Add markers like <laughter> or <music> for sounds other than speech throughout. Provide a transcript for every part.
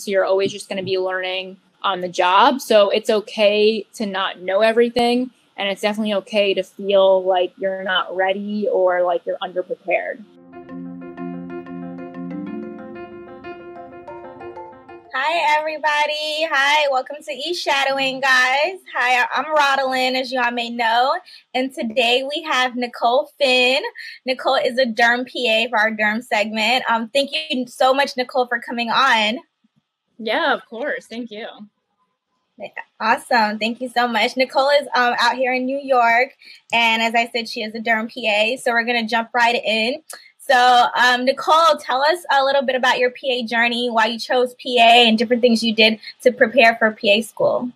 So you're always just going to be learning on the job. So it's okay to not know everything. And it's definitely okay to feel like you're not ready or like you're underprepared. Hi, everybody. Hi, welcome to E Shadowing, guys. Hi, I'm Rodeline, as y'all may know. And today we have Nicolle Finn. Nicolle is a derm PA for our derm segment. Um, thank you so much, Nicolle, for coming on. Yeah, of course. Thank you. Awesome. Thank you so much. Nicolle is um, out here in New York. And as I said, she is a derm PA. So we're going to jump right in. So, um, Nicolle, tell us a little bit about your PA journey, why you chose PA, and different things you did to prepare for PA school.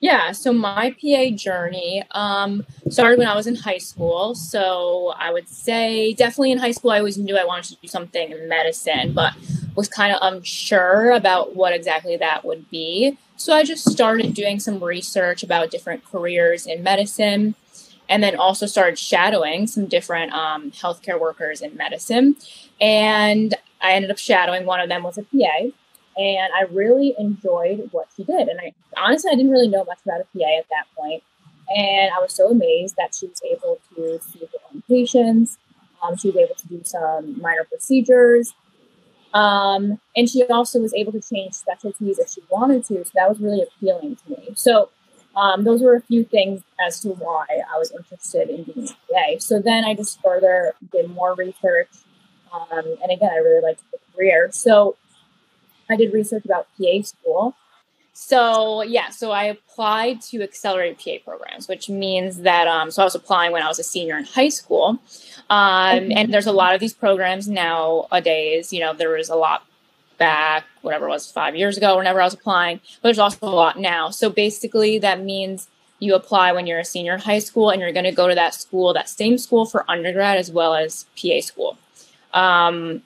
Yeah, so my PA journey um, started when I was in high school. So I would say definitely in high school, I always knew I wanted to do something in medicine, but was kind of unsure about what exactly that would be. So I just started doing some research about different careers in medicine and then also started shadowing some different um, healthcare workers in medicine. And I ended up shadowing one of them was a PA, and I really enjoyed what she did. And I honestly, I didn't really know much about a PA at that point, and I was so amazed that she was able to see her own patients. Um, she was able to do some minor procedures. Um, and she also was able to change specialties if she wanted to. So that was really appealing to me. So um, those were a few things as to why I was interested in being a PA. So then I just further did more research. Um, and again, I really liked the career. So I did research about PA school. So yeah, so I applied to accelerated PA programs, which means that um, so I was applying when I was a senior in high school, um, mm-hmm. and there's a lot of these programs nowadays. You know, there was a lot back, whatever it was, five years ago, whenever I was applying, but there's also a lot now. So basically, that means you apply when you're a senior in high school and you're going to go to that school, that same school for undergrad as well as PA school. Um,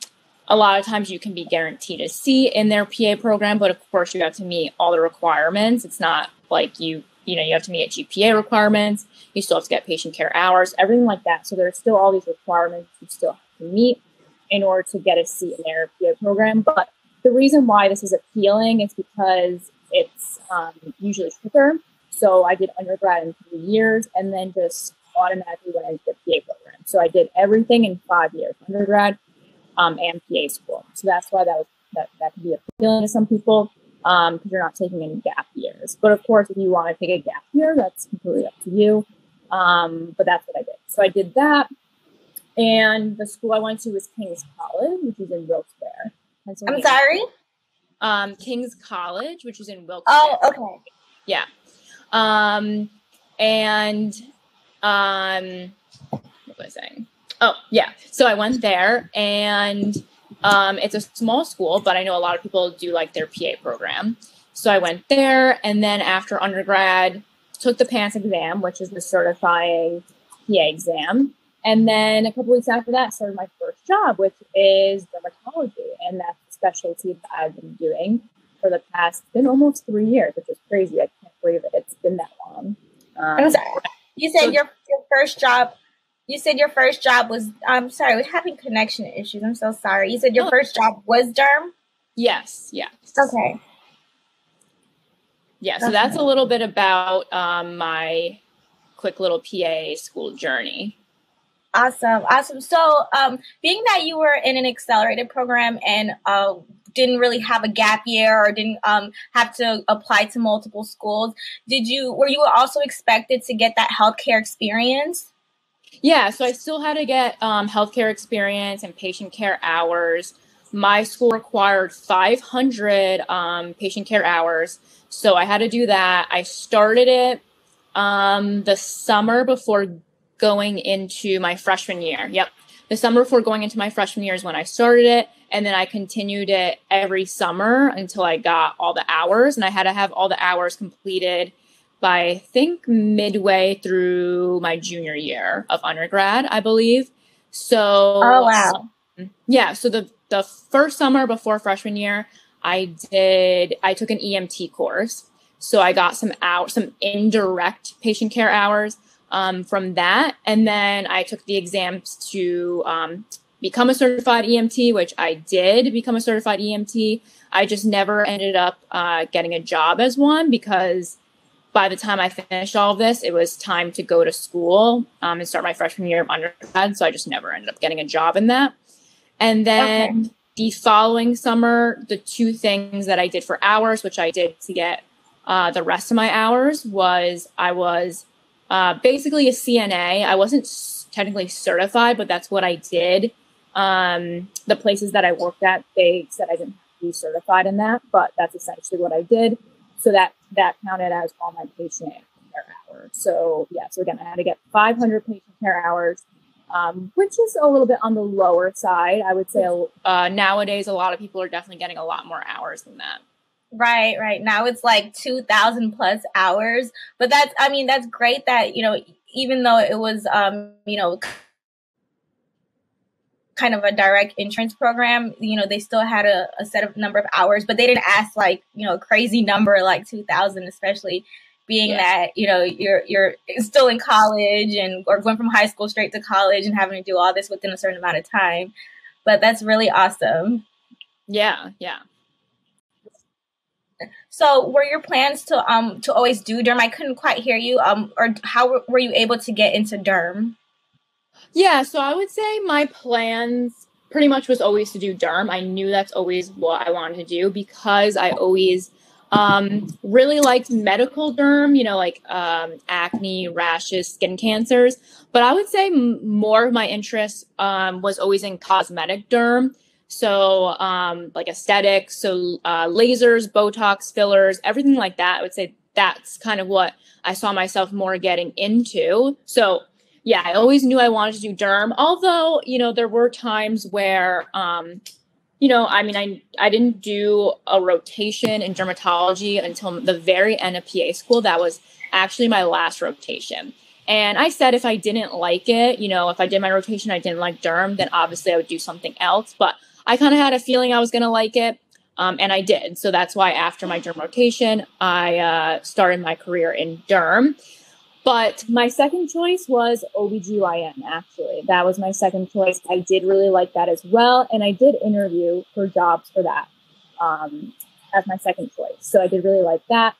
a lot of times you can be guaranteed a seat in their PA program, but of course you have to meet all the requirements. It's not like you, you know, you have to meet GPA requirements. You still have to get patient care hours, everything like that. So there's still all these requirements you still have to meet in order to get a seat in their PA program. But the reason why this is appealing is because it's um, usually quicker. So I did undergrad in three years and then just automatically went into the PA program. So I did everything in five years, undergrad um, and PA school. So that's why that was that, that could be appealing to some people because um, you're not taking any gap years. But of course, if you want to take a gap year, that's completely up to you. Um, but that's what I did. So I did that. And the school I went to was King's College, which is in Wilkes-Barre. I'm sorry. Um, King's College, which is in Wilkes. Oh, okay. Yeah. Um, and um, what was I saying? Oh, yeah. So I went there, and um, it's a small school, but I know a lot of people do like their PA program. So I went there, and then after undergrad, took the PANCE exam, which is the certifying PA exam. And then a couple weeks after that, started my first job, which is dermatology, and that's the specialty that I've been doing for the past been almost three years, which is crazy. I can't believe it. It's been that long. Um, you said so, your your first job. You said your first job was. I'm sorry, we're having connection issues. I'm so sorry. You said your first job was derm. Yes. Yes. Okay. Yeah. So okay. that's a little bit about um, my quick little PA school journey. Awesome, awesome. So, um, being that you were in an accelerated program and uh, didn't really have a gap year or didn't um, have to apply to multiple schools, did you were you also expected to get that healthcare experience? Yeah, so I still had to get um, healthcare experience and patient care hours. My school required 500 um, patient care hours, so I had to do that. I started it um, the summer before going into my freshman year. Yep. The summer before going into my freshman year is when I started it. And then I continued it every summer until I got all the hours. And I had to have all the hours completed by, I think, midway through my junior year of undergrad, I believe. So, oh, wow. Um, yeah. So the, the first summer before freshman year, I did, I took an EMT course. So I got some out some indirect patient care hours um, from that. And then I took the exams to um, become a certified EMT, which I did become a certified EMT. I just never ended up uh, getting a job as one because by the time I finished all of this, it was time to go to school um, and start my freshman year of undergrad. So I just never ended up getting a job in that. And then okay. the following summer, the two things that I did for hours, which I did to get uh, the rest of my hours, was I was uh, basically a CNA. I wasn't technically certified, but that's what I did. Um, the places that I worked at, they said I didn't be certified in that, but that's essentially what I did. So that that counted as all my patient care hours. So yeah, so again, I had to get 500 patient care hours, um, which is a little bit on the lower side. I would say uh, nowadays a lot of people are definitely getting a lot more hours than that. Right, right. Now it's like 2000 plus hours. But that's, I mean, that's great that, you know, even though it was, um, you know, kind of a direct entrance program, you know, they still had a, a set of number of hours, but they didn't ask like, you know, crazy number like 2000, especially being yeah. that, you know, you're, you're still in college and, or going from high school straight to college and having to do all this within a certain amount of time. But that's really awesome. Yeah. Yeah. So, were your plans to um to always do derm? I couldn't quite hear you. Um, or how were you able to get into derm? Yeah, so I would say my plans pretty much was always to do derm. I knew that's always what I wanted to do because I always um, really liked medical derm, you know, like um, acne, rashes, skin cancers. But I would say m- more of my interest um, was always in cosmetic derm. So, um, like aesthetics, so uh, lasers, Botox, fillers, everything like that. I would say that's kind of what I saw myself more getting into. So, yeah, I always knew I wanted to do derm. Although, you know, there were times where, um, you know, I mean, I I didn't do a rotation in dermatology until the very end of PA school. That was actually my last rotation. And I said if I didn't like it, you know, if I did my rotation, I didn't like derm, then obviously I would do something else. But I kind of had a feeling I was going to like it. Um, and I did. So that's why after my derm rotation, I uh, started my career in derm. But my second choice was OBGYN, actually. That was my second choice. I did really like that as well. And I did interview for jobs for that um, as my second choice. So I did really like that.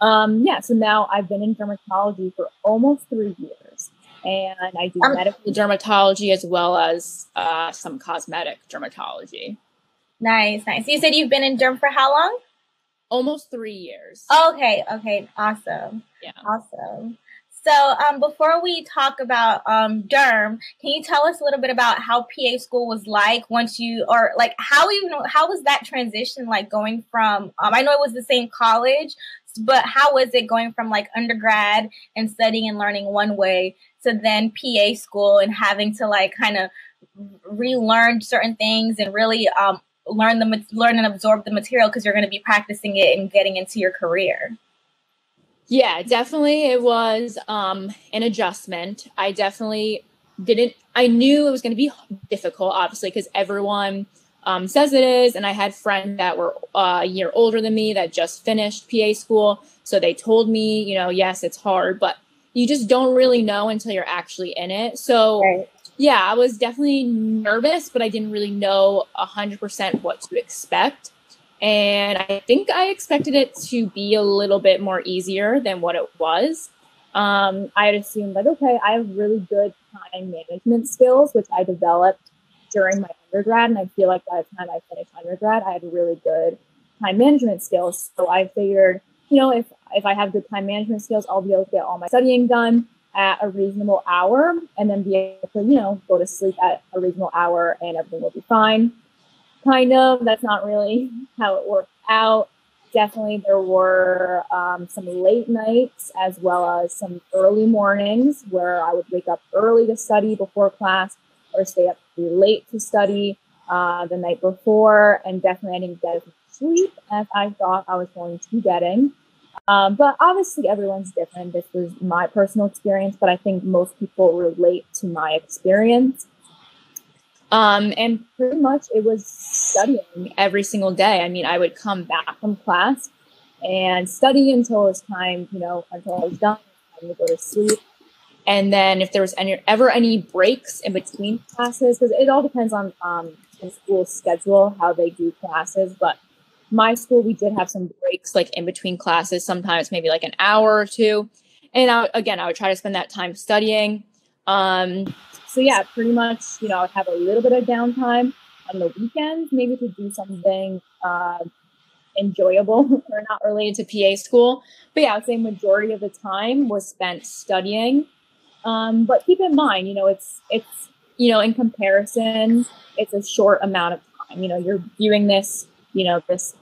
Um, yeah, so now I've been in dermatology for almost three years and I do um, medical dermatology as well as uh, some cosmetic dermatology. Nice, nice. You said you've been in derm for how long? Almost three years. Okay, okay, awesome. Yeah, awesome. So, um, before we talk about um, derm, can you tell us a little bit about how PA school was like once you, or like how you know how was that transition like going from? Um, I know it was the same college, but how was it going from like undergrad and studying and learning one way to then PA school and having to like kind of relearn certain things and really um, learn the learn and absorb the material because you're going to be practicing it and getting into your career. Yeah, definitely it was um, an adjustment. I definitely didn't I knew it was going to be difficult obviously because everyone um, says it is and I had friends that were uh, a year older than me that just finished PA school so they told me, you know, yes, it's hard, but you just don't really know until you're actually in it. So right. Yeah, I was definitely nervous, but I didn't really know a hundred percent what to expect. And I think I expected it to be a little bit more easier than what it was. Um, I had assumed like, okay, I have really good time management skills, which I developed during my undergrad. And I feel like by the time I finished undergrad, I had really good time management skills. So I figured, you know, if if I have good time management skills, I'll be able to get all my studying done at a reasonable hour and then be able to, you know, go to sleep at a reasonable hour and everything will be fine. Kind of. That's not really <laughs> how it worked out. Definitely, there were um, some late nights as well as some early mornings where I would wake up early to study before class or stay up late to study uh, the night before. And definitely, I didn't get as much sleep as I thought I was going to be getting. Um, but obviously, everyone's different. This was my personal experience, but I think most people relate to my experience. Um, and pretty much it was studying every single day. I mean, I would come back from class and study until it was time, you know, until I was done, time to go to sleep. And then if there was any ever any breaks in between classes, because it all depends on um, the school schedule how they do classes. But my school, we did have some breaks like in between classes, sometimes maybe like an hour or two. And I, again, I would try to spend that time studying. Um, so yeah, pretty much, you know, I would have a little bit of downtime on the weekends, maybe to do something uh, enjoyable <laughs> or not related to PA school. But yeah, I would say majority of the time was spent studying. Um, but keep in mind, you know, it's it's you know, in comparison, it's a short amount of time. You know, you're viewing this, you know, this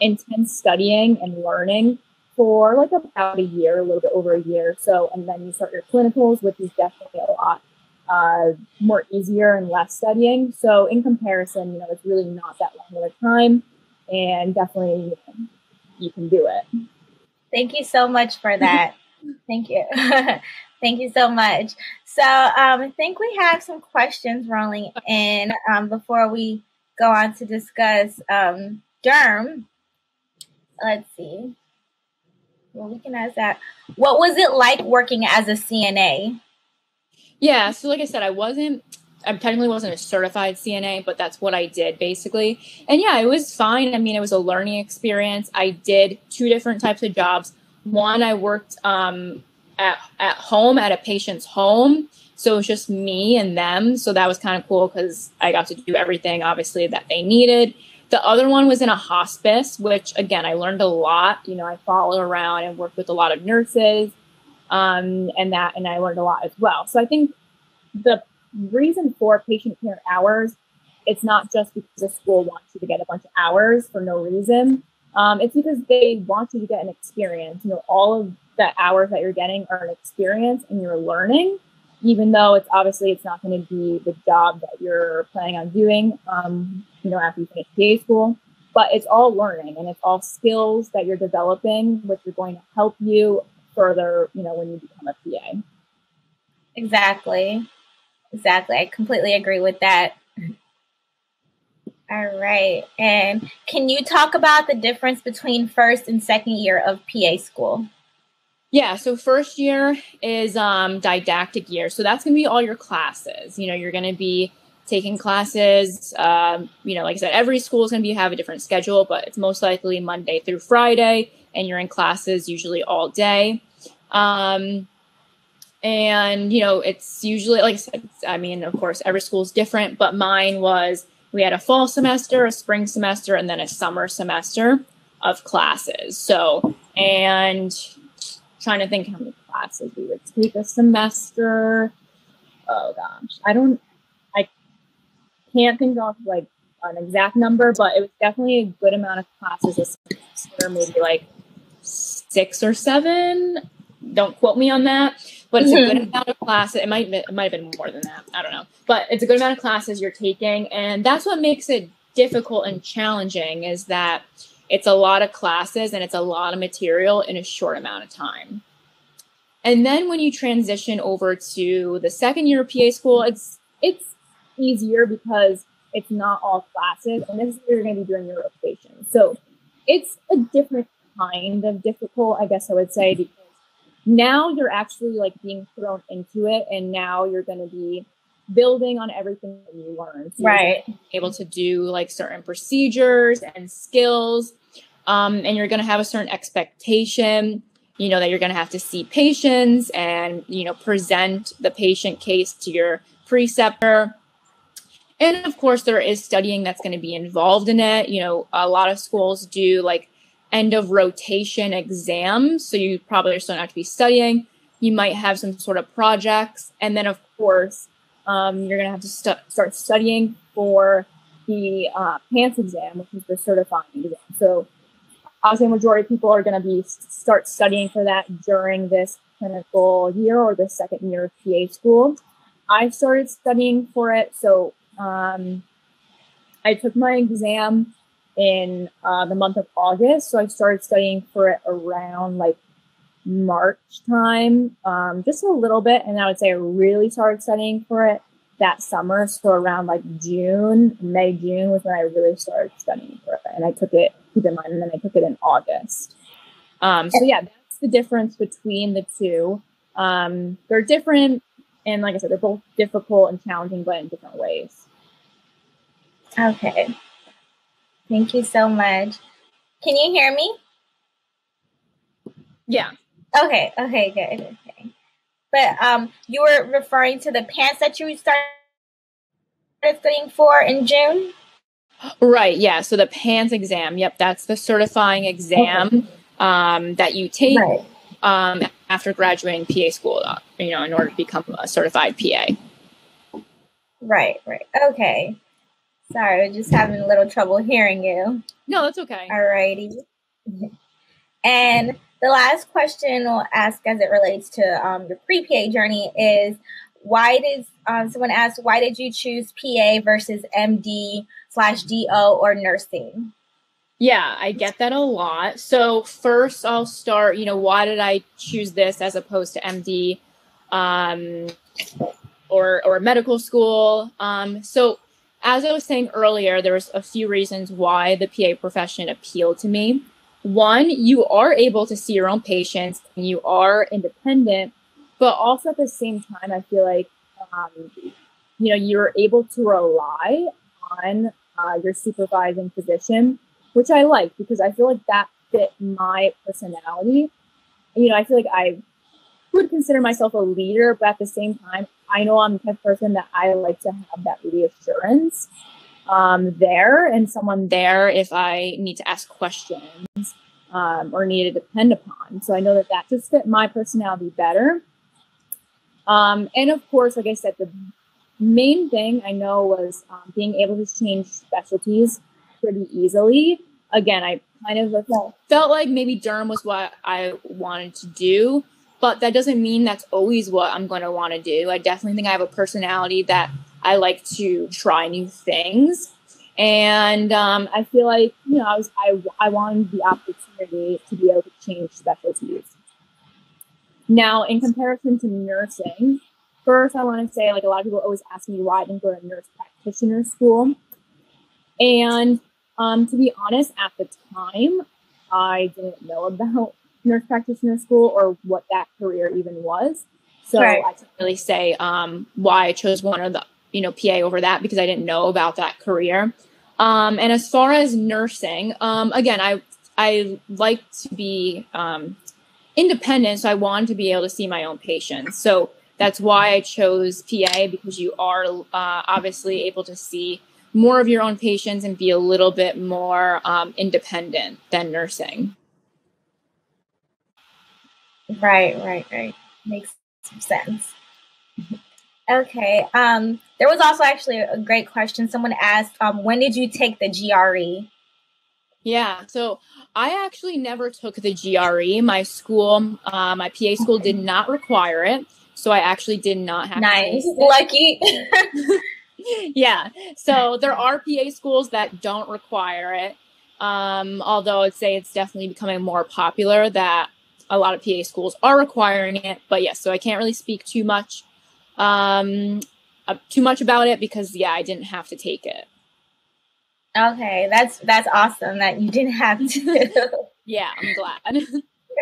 intense studying and learning for like about a year, a little bit over a year. So, and then you start your clinicals, which is definitely a lot uh, more easier and less studying. So, in comparison, you know, it's really not that long of a time, and definitely you, know, you can do it. Thank you so much for that. <laughs> Thank you. <laughs> Thank you so much. So, um, I think we have some questions rolling in um, before we go on to discuss um, derm. Let's see. Well, we can ask that. What was it like working as a CNA? Yeah, so like I said, I wasn't I technically wasn't a certified CNA, but that's what I did basically. And yeah, it was fine. I mean, it was a learning experience. I did two different types of jobs. One, I worked um, at, at home at a patient's home. So it was just me and them. So that was kind of cool because I got to do everything, obviously, that they needed. The other one was in a hospice, which again, I learned a lot. You know, I followed around and worked with a lot of nurses um, and that, and I learned a lot as well. So I think the reason for patient care hours, it's not just because the school wants you to get a bunch of hours for no reason. Um, it's because they want you to get an experience. You know, all of the hours that you're getting are an experience and you're learning, even though it's obviously it's not going to be the job that you're planning on doing. Um, you know, after you finish PA school, but it's all learning and it's all skills that you're developing, which are going to help you further. You know, when you become a PA. Exactly. Exactly. I completely agree with that. All right. And can you talk about the difference between first and second year of PA school? Yeah, so first year is um, didactic year. So that's going to be all your classes. You know, you're going to be taking classes. Um, you know, like I said, every school is going to be have a different schedule, but it's most likely Monday through Friday, and you're in classes usually all day. Um, and you know it's usually like i said i mean of course every school is different but mine was we had a fall semester a spring semester and then a summer semester of classes so and trying to think how many classes we would take a semester oh gosh i don't can't think of like an exact number but it was definitely a good amount of classes semester maybe like six or seven don't quote me on that but it's a good mm-hmm. amount of classes. It might it might have been more than that. I don't know, but it's a good amount of classes you're taking, and that's what makes it difficult and challenging. Is that it's a lot of classes and it's a lot of material in a short amount of time. And then when you transition over to the second year of PA school, it's it's easier because it's not all classes, and this is where you're going to be doing your rotation. So it's a different kind of difficult, I guess I would say, because now you're actually like being thrown into it and now you're going to be building on everything that you learned. So right. able to do like certain procedures and skills um, and you're going to have a certain expectation you know that you're going to have to see patients and you know present the patient case to your preceptor and of course there is studying that's going to be involved in it you know a lot of schools do like end of rotation exams. So you probably are still have to be studying. You might have some sort of projects. And then, of course, um, you're going to have to st- start studying for the uh, PANCE exam, which is the certifying exam. So I obviously, a majority of people are going to be start studying for that during this clinical year or the second year of PA school. I started studying for it. So um, I took my exam in uh, the month of August. So I started studying for it around like March time, um, just a little bit. And I would say I really started studying for it that summer. So around like June, May, June was when I really started studying for it. And I took it, keep in mind, and then I took it in August. Um, so yeah, that's the difference between the two. Um, they're different, and like I said, they're both difficult and challenging, but in different ways. Okay. Thank you so much. Can you hear me? Yeah. Okay. Okay. Good. Okay. But um, you were referring to the PANCE that you started studying for in June. Right. Yeah. So the PANCE exam. Yep. That's the certifying exam okay. um, that you take right. um, after graduating PA school. Uh, you know, in order to become a certified PA. Right. Right. Okay. Sorry, we're just having a little trouble hearing you. No, that's okay. All righty. And the last question we'll ask as it relates to um, your pre PA journey is why did um, someone asked why did you choose PA versus MD slash DO or nursing? Yeah, I get that a lot. So first, I'll start. You know, why did I choose this as opposed to MD um, or or medical school? Um, so as I was saying earlier, there was a few reasons why the PA profession appealed to me. One, you are able to see your own patients and you are independent, but also at the same time, I feel like um, you know you're able to rely on uh, your supervising physician, which I like because I feel like that fit my personality. You know, I feel like I would consider myself a leader, but at the same time, I know I'm the type of person that I like to have that reassurance um, there and someone there if I need to ask questions um, or need to depend upon. So I know that that just fit my personality better. Um, and of course, like I said, the main thing I know was um, being able to change specialties pretty easily. Again, I kind of felt like maybe derm was what I wanted to do but that doesn't mean that's always what I'm going to want to do. I definitely think I have a personality that I like to try new things. And um, I feel like, you know, I was I, I wanted the opportunity to be able to change specialties. Now, in comparison to nursing, first I want to say like a lot of people always ask me why I didn't go to nurse practitioner school. And um, to be honest, at the time, I didn't know <laughs> about nurse practitioner school or what that career even was. So right. I can't really say um, why I chose one or the you know PA over that because I didn't know about that career. Um, and as far as nursing, um, again, I I like to be um, independent, so I wanted to be able to see my own patients. So that's why I chose PA because you are uh, obviously able to see more of your own patients and be a little bit more um, independent than nursing. Right, right, right. Makes sense. <laughs> Okay. Um, there was also actually a great question. Someone asked, um, when did you take the GRE? Yeah, so I actually never took the GRE. My school, uh, my PA school did not require it. So I actually did not have nice. Lucky. <laughs> yeah. So there are PA schools that don't require it. Um, although I'd say it's definitely becoming more popular that a lot of PA schools are requiring it. But yes, so I can't really speak too much, um, uh, too much about it because yeah, I didn't have to take it. Okay, that's that's awesome that you didn't have to. <laughs> yeah, I'm glad.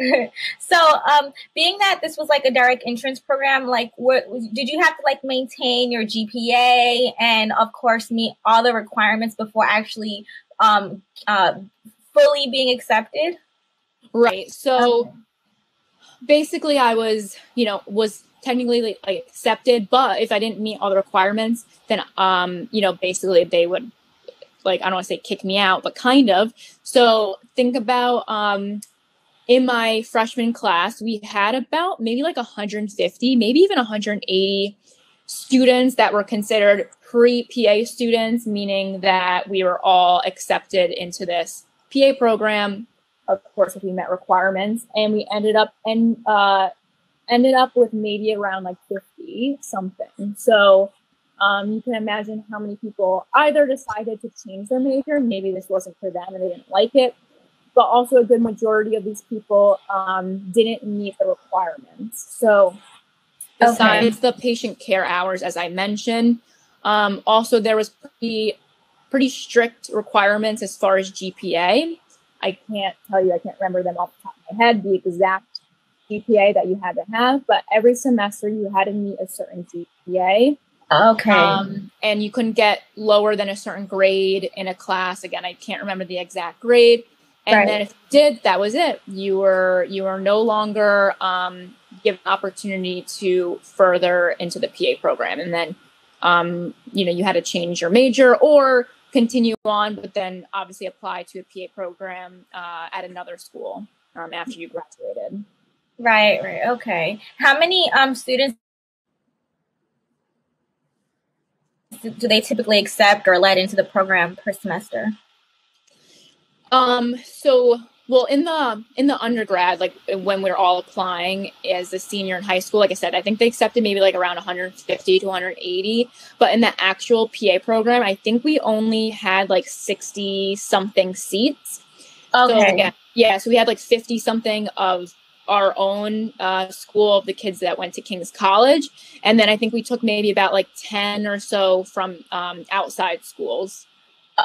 <laughs> so, um, being that this was like a direct entrance program, like, what did you have to like maintain your GPA and, of course, meet all the requirements before actually um, uh, fully being accepted? Right. So, okay basically I was, you know, was technically like accepted, but if I didn't meet all the requirements, then um, you know, basically they would like I don't want to say kick me out, but kind of. So think about um in my freshman class, we had about maybe like 150, maybe even 180 students that were considered pre PA students, meaning that we were all accepted into this PA program of course, if we met requirements, and we ended up and uh, ended up with maybe around like fifty something. So um, you can imagine how many people either decided to change their major, maybe this wasn't for them and they didn't like it, but also a good majority of these people um, didn't meet the requirements. So besides okay. the patient care hours, as I mentioned, um, also there was pretty pretty strict requirements as far as GPA. I can't tell you, I can't remember them off the top of my head, the exact GPA that you had to have, but every semester you had to meet a certain GPA. Okay. Um, and you couldn't get lower than a certain grade in a class. Again, I can't remember the exact grade. And Right. then if you did, that was it. You were you were no longer um, given opportunity to further into the PA program. And then um, you know you had to change your major or continue on, but then obviously apply to a PA program uh, at another school um, after you graduated. Right, right. Okay. How many um students do they typically accept or let into the program per semester? Um, so well in the in the undergrad, like when we're all applying as a senior in high school, like I said, I think they accepted maybe like around 150 to 180. But in the actual PA program, I think we only had like 60 something seats. So Okay. yeah, yeah. So we had like 50 something of our own uh, school of the kids that went to King's College. And then I think we took maybe about like 10 or so from um, outside schools.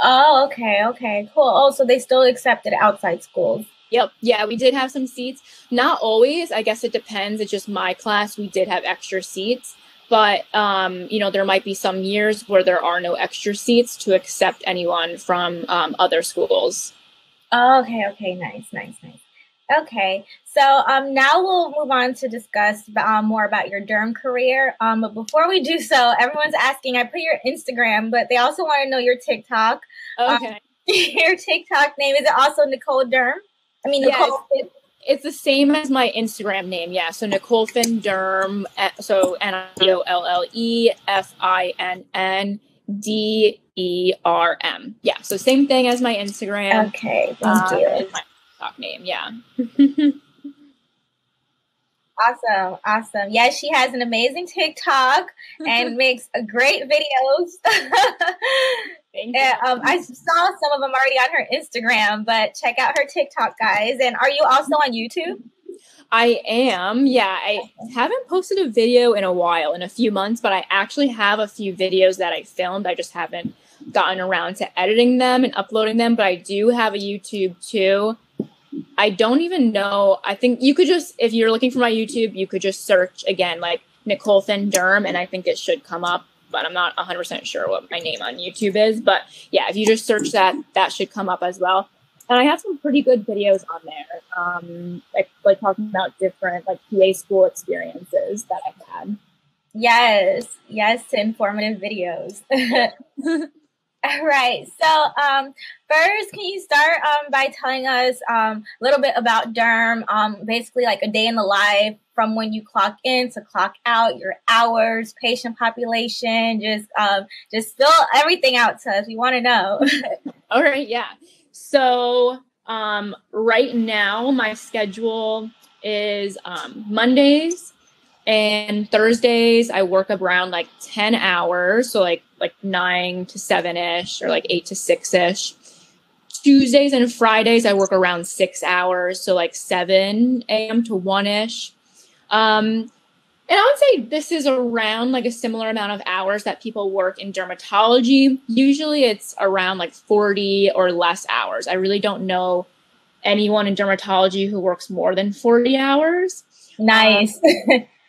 Oh, okay, okay, cool. Oh, so they still accepted outside schools. Yep. Yeah, we did have some seats. Not always. I guess it depends. It's just my class. We did have extra seats. But, um, you know, there might be some years where there are no extra seats to accept anyone from um, other schools. Oh, okay, okay, nice, nice, nice. Okay, so um, now we'll move on to discuss um, more about your derm career. Um, but before we do so, everyone's asking. I put your Instagram, but they also want to know your TikTok. Okay. <laughs> your TikTok name is it also Nicolle Derm? I mean Yes. Nicolle. Fit- It's the same as my Instagram name, yeah. So Nicolle Finn Derm, eh, so N I O L L E F I N N D E R M. Yeah, so same thing as my Instagram. Okay, thank uh, you. TikTok name, yeah. <laughs> Awesome, awesome. Yes, she has an amazing TikTok and <laughs> makes great videos. <laughs> Thank you. Yeah, um, I saw some of them already on her Instagram, but check out her TikTok, guys. And are you also on YouTube? I am. Yeah, I haven't posted a video in a while, in a few months, but I actually have a few videos that I filmed. I just haven't gotten around to editing them and uploading them, but I do have a YouTube too. I don't even know. I think you could just, if you're looking for my YouTube, you could just search again, like Nicolle Finn Derm, and I think it should come up, but I'm not 100% sure what my name on YouTube is. But yeah, if you just search that, that should come up as well and I have some pretty good videos on there, um, like like talking about different like PA school experiences that I've had. Yes, yes, informative videos. <laughs> All <laughs> right. So, um, first, can you start um, by telling us um, a little bit about Derm? Um, basically, like a day in the life from when you clock in to clock out, your hours, patient population. Just, um, just fill everything out to us. We want to know. <laughs> All right, yeah. So um, right now, my schedule is um, Mondays and Thursdays. I work around like ten hours, so like like nine to seven ish, or like eight to six ish. Tuesdays and Fridays, I work around six hours, so like seven a.m. to one ish. Um, and I would say this is around like a similar amount of hours that people work in dermatology. Usually it's around like 40 or less hours. I really don't know anyone in dermatology who works more than 40 hours. nice.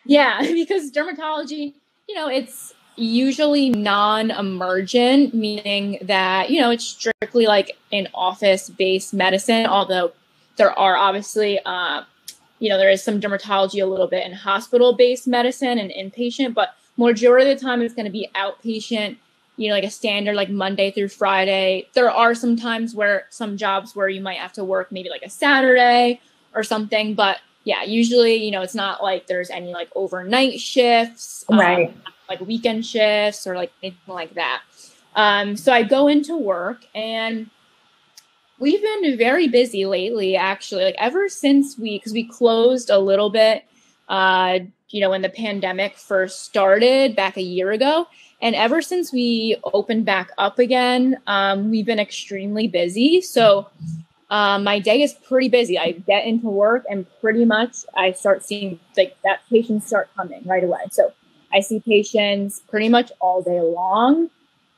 Yeah, <laughs> because dermatology, you know, it's usually non emergent, meaning that, you know, it's strictly like an office based medicine, although there are obviously, uh, you know, there is some dermatology a little bit in hospital based medicine and inpatient, but majority of the time it's going to be outpatient, you know, like a standard like Monday through Friday. There are some times where some jobs where you might have to work maybe like a Saturday or something, but yeah, usually, you know, it's not like there's any like overnight shifts, um, Right. Like weekend shifts or like anything like that. Um, so I go into work and we've been very busy lately, actually, like ever since we, because we closed a little bit, uh, you know, when the pandemic first started back a year ago. And ever since we opened back up again, um, we've been extremely busy. So um, my day is pretty busy. I get into work and pretty much I start seeing like that patients start coming right away. So I see patients pretty much all day long.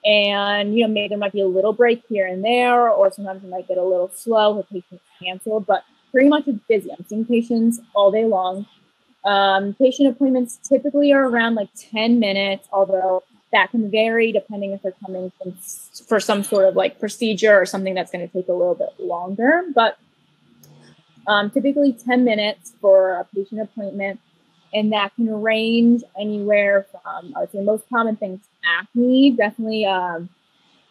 And, you know, maybe there might be a little break here and there, or sometimes it might get a little slow if patient's canceled. But pretty much it's busy. I'm seeing patients all day long. Um, patient appointments typically are around like 10 minutes, although that can vary depending if they're coming from, for some sort of like procedure or something that's going to take a little bit longer. But um, typically 10 minutes for a patient appointment. And that can range anywhere from, I would say, most common things acne, definitely um,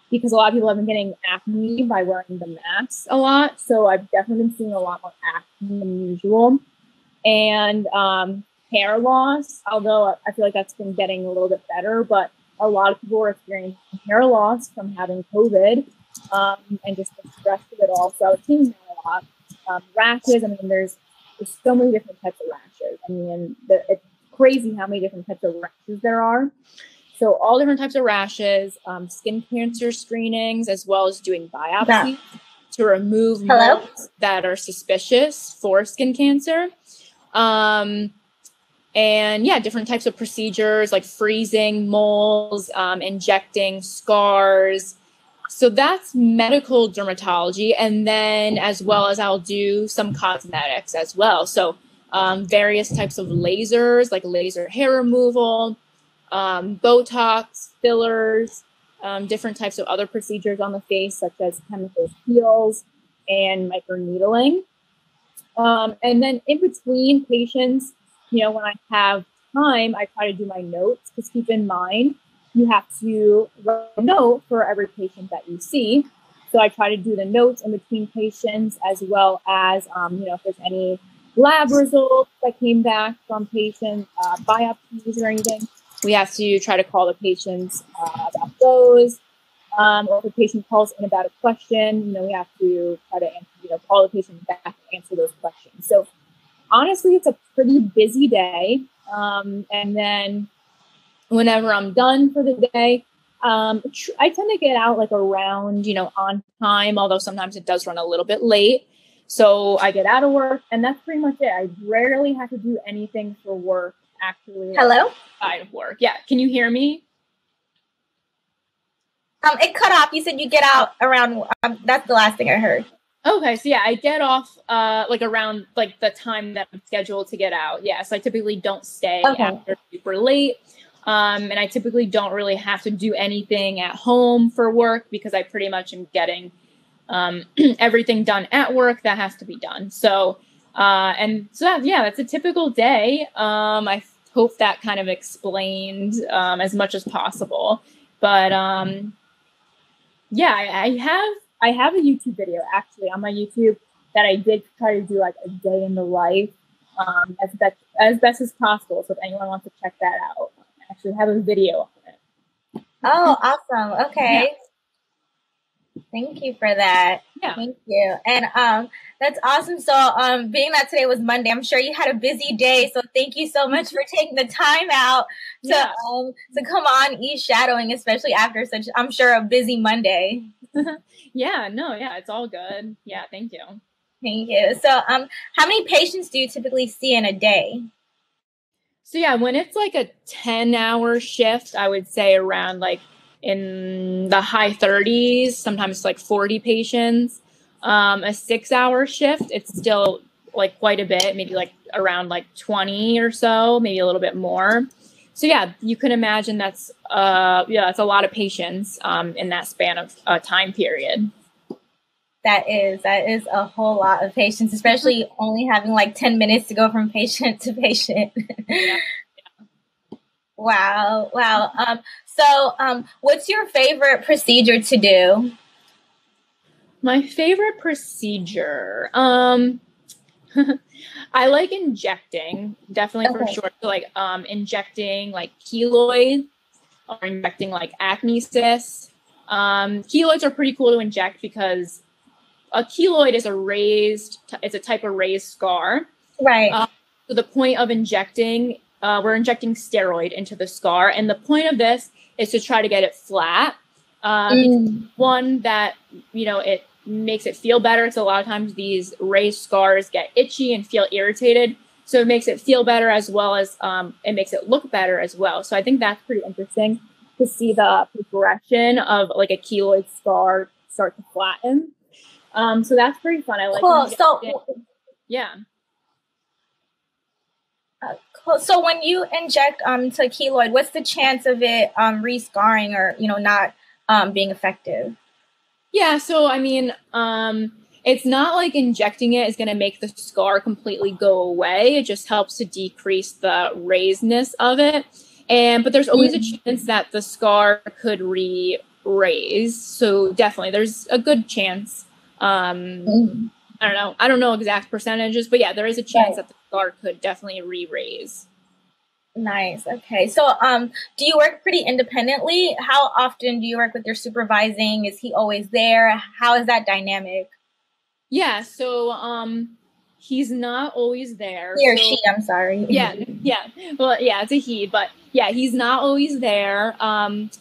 because a lot of people have been getting acne by wearing the masks a lot. So I've definitely been seeing a lot more acne than usual. And um, hair loss, although I feel like that's been getting a little bit better, but a lot of people are experiencing hair loss from having COVID um, and just the stress of it all. So I was seeing that a lot. Um, rashes, I mean, there's, there's so many different types of rashes. I mean, the, it's crazy how many different types of rashes there are. So all different types of rashes, um, skin cancer screenings, as well as doing biopsies yeah. to remove moles that are suspicious for skin cancer. Um, and yeah, different types of procedures like freezing moles, um, injecting scars. So that's medical dermatology. And then, as well as I'll do some cosmetics as well. So, um, various types of lasers like laser hair removal, um, Botox, fillers, um, different types of other procedures on the face, such as chemical peels and microneedling. Um, and then in between patients, you know, when I have time, I try to do my notes because keep in mind, you have to write a note for every patient that you see. So I try to do the notes in between patients as well as, um, you know, if there's any lab results that came back from patients, uh, biopsies or anything we have to try to call the patients uh, about those. Um, or if a patient calls in about a question, you know, we have to try to answer, you know, call the patient back and answer those questions. So honestly, it's a pretty busy day. Um, and then whenever I'm done for the day, um, tr- I tend to get out like around, you know, on time, although sometimes it does run a little bit late. So I get out of work and that's pretty much it. I rarely have to do anything for work actually hello outside of work. Yeah, can you hear me? Um, it cut off. You said you get out around. Um, that's the last thing I heard. Okay, so yeah, I get off uh like around like the time that I'm scheduled to get out. Yes, yeah, so I typically don't stay okay. after super late. Um, and I typically don't really have to do anything at home for work because I pretty much am getting um, <clears throat> everything done at work that has to be done. So, uh, and so that, yeah, that's a typical day. Um, I hope that kind of explained um, as much as possible. But um, yeah, I, I have I have a YouTube video actually on my YouTube that I did try to do like a day in the life um, as best as best as possible. So if anyone wants to check that out, Have a video on it. Oh, awesome! Okay. Yeah. Thank you for that. Yeah. Thank you. And um, that's awesome. So um, being that today was Monday, I'm sure you had a busy day. So thank you so much for taking the time out to yeah. um, to come on e shadowing, especially after such I'm sure a busy Monday. <laughs> yeah. No. Yeah. It's all good. Yeah. Thank you. Thank you. So um, how many patients do you typically see in a day? So yeah, when it's like a 10 hour shift, I would say around like in the high 30s, sometimes like 40 patients. Um, a six hour shift, it's still like quite a bit, maybe like around like 20 or so, maybe a little bit more. So yeah, you can imagine that's uh yeah, that's a lot of patients um, in that span of uh, time period. That is that is a whole lot of patients, especially <laughs> only having like 10 minutes to go from patient <laughs> to patient. yeah. Wow, wow. Um, so, um, what's your favorite procedure to do? My favorite procedure. Um, <laughs> I like injecting, definitely okay. for sure. So, like, um, injecting like keloids or injecting like acne cysts. Um, keloids are pretty cool to inject because a keloid is a raised, it's a type of raised scar. Right. Um, so the point of injecting uh, we're injecting steroid into the scar. And the point of this is to try to get it flat. Um, mm. One that, you know, it makes it feel better. So a lot of times these raised scars get itchy and feel irritated. So it makes it feel better as well as um, it makes it look better as well. So I think that's pretty interesting to see the progression of like a keloid scar start to flatten. Um, so that's pretty fun. I like. Cool. So Yeah. Uh, cool. So when you inject um to keloid, what's the chance of it um rescarring or you know not um being effective? Yeah, so I mean, um it's not like injecting it is going to make the scar completely go away. It just helps to decrease the raisedness of it. And but there's always a mm. chance that the scar could re-raise. So definitely there's a good chance. Um mm. I don't know. I don't know exact percentages, but yeah, there is a chance right. that the scar could definitely re-raise. Nice. Okay. So, um, do you work pretty independently? How often do you work with your supervising? Is he always there? How is that dynamic? Yeah. So, um, he's not always there. He or so, she. I'm sorry. Yeah. Yeah. Well, yeah, it's a he, but yeah, he's not always there. Um,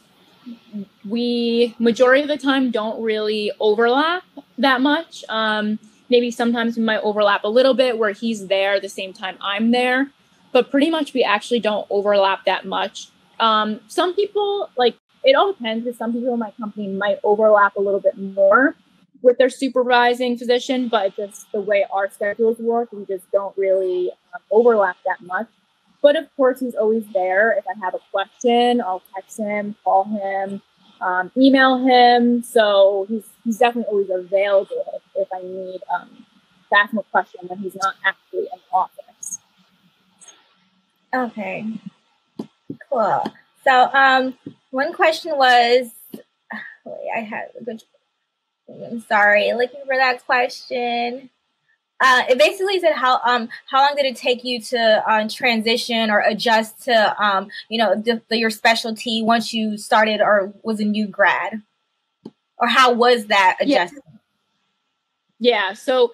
we majority of the time don't really overlap that much. Um, maybe sometimes we might overlap a little bit where he's there the same time I'm there but pretty much we actually don't overlap that much. Um, some people like it all depends. Because some people in my company might overlap a little bit more with their supervising physician, but just the way our schedules work, we just don't really um, overlap that much. But of course, he's always there. If I have a question, I'll text him, call him, um, email him. So he's he's definitely always available if, if I need um, to ask him a question when he's not actually in the office. Okay. Cool. So, um, one question was, <sighs> wait, I had a good. I'm sorry, looking for that question. Uh, it basically said how um how long did it take you to uh, transition or adjust to um you know the, the, your specialty once you started or was a new grad, or how was that adjustment? Yeah. yeah so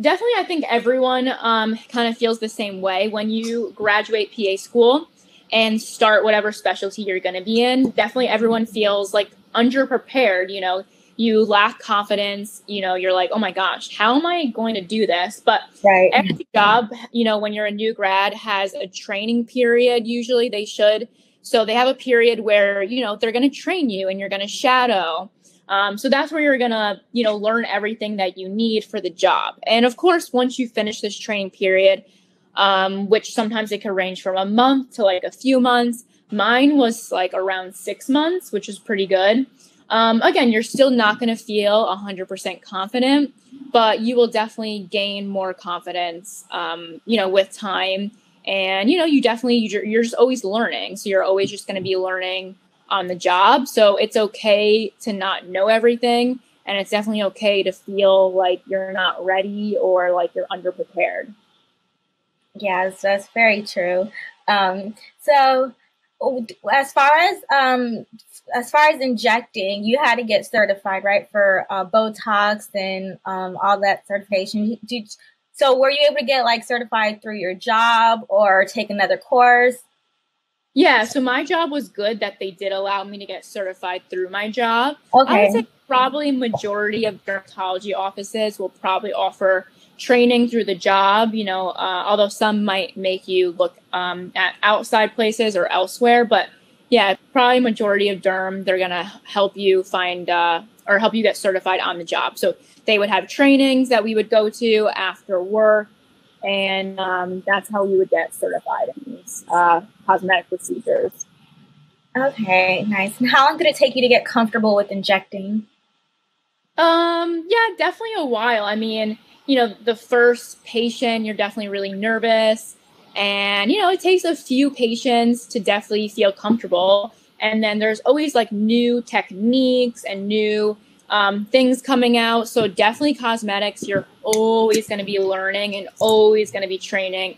definitely i think everyone um, kind of feels the same way when you graduate pa school and start whatever specialty you're going to be in definitely everyone feels like underprepared you know you lack confidence you know you're like oh my gosh how am i going to do this but right. every job you know when you're a new grad has a training period usually they should so they have a period where you know they're going to train you and you're going to shadow um, so that's where you're gonna, you know, learn everything that you need for the job. And of course, once you finish this training period, um, which sometimes it can range from a month to like a few months. Mine was like around six months, which is pretty good. Um, again, you're still not going to feel 100% confident, but you will definitely gain more confidence, um, you know, with time. And, you know, you definitely, you're, you're just always learning. So you're always just going to be learning on the job. So it's okay to not know everything. And it's definitely okay to feel like you're not ready or like you're underprepared. Yes, that's very true. Um, so, as far as um, as far as injecting, you had to get certified, right, for uh, Botox and um, all that certification. Did, so, were you able to get like certified through your job or take another course? Yeah, so my job was good that they did allow me to get certified through my job. Okay. I would say probably majority of dermatology offices will probably offer training through the job, you know, uh, although some might make you look um, at outside places or elsewhere. But yeah, probably majority of derm, they're going to help you find uh, or help you get certified on the job. So they would have trainings that we would go to after work and um, that's how you would get certified in these uh, cosmetic procedures. Okay, nice. And how long did it take you to get comfortable with injecting? Um, yeah, definitely a while. I mean, you know, the first patient, you're definitely really nervous. And, you know, it takes a few patients to definitely feel comfortable. And then there's always like new techniques and new um, things coming out. So definitely cosmetics, you're always going to be learning and always going to be training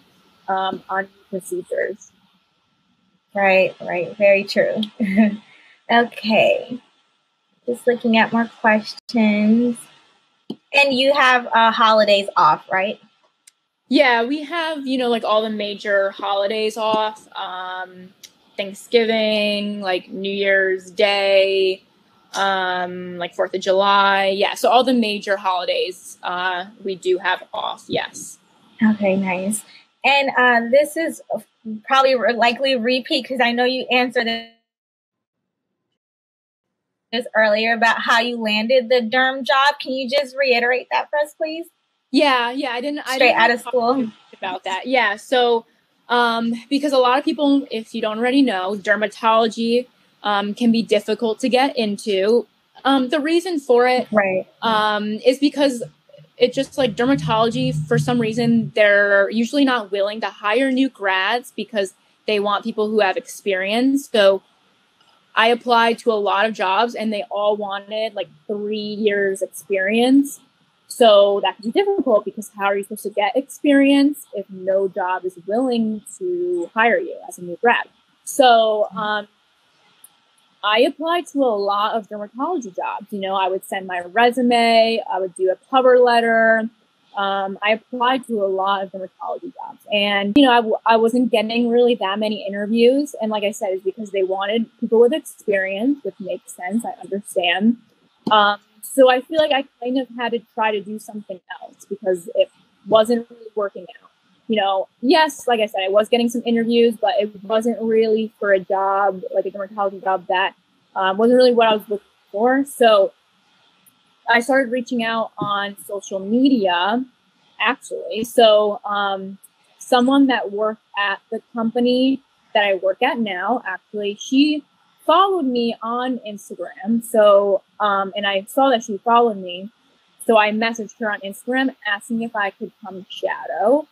um, on procedures. Right, right. Very true. <laughs> okay. Just looking at more questions. And you have uh, holidays off, right? Yeah, we have, you know, like all the major holidays off. Um, Thanksgiving, like New Year's Day, um, like Fourth of July. Yeah, so all the major holidays uh, we do have off. Yes. Okay, nice. And uh, this is probably likely repeat because I know you answered this earlier about how you landed the derm job. Can you just reiterate that for us, please? Yeah, yeah, I didn't. Straight I didn't out of school about that. Yeah, so um, because a lot of people, if you don't already know, dermatology um, can be difficult to get into. Um, the reason for it right. um, is because it just like dermatology, for some reason, they're usually not willing to hire new grads because they want people who have experience. So I applied to a lot of jobs and they all wanted like three years experience. So that can be difficult because how are you supposed to get experience if no job is willing to hire you as a new grad? So um, I applied to a lot of dermatology jobs. You know, I would send my resume, I would do a cover letter. Um, I applied to a lot of dermatology jobs, and you know, I w- I wasn't getting really that many interviews. And like I said, it's because they wanted people with experience, which makes sense. I understand. Um, so I feel like I kind of had to try to do something else because it wasn't really working out. You know, yes, like I said, I was getting some interviews, but it wasn't really for a job, like a dermatology job that um, wasn't really what I was looking for. So I started reaching out on social media, actually. So um, someone that worked at the company that I work at now, actually, she followed me on Instagram. So, um, and I saw that she followed me. So I messaged her on Instagram asking if I could come shadow